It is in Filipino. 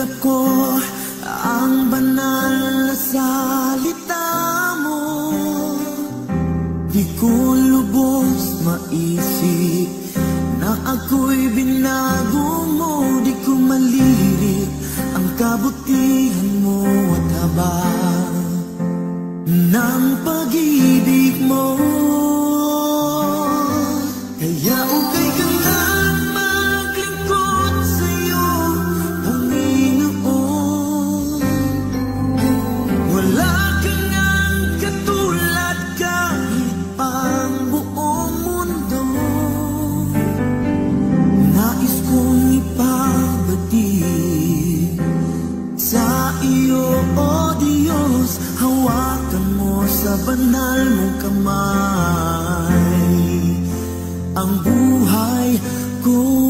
Tinanggap ko ang banal na salita mo. Di ko lubos maisip na ako'y binago mo. Di ko malilit ang kabutihan mo at habang ng pag-ibig mo. Kaya ukay ka sa banal mong kamay ang buhay ko.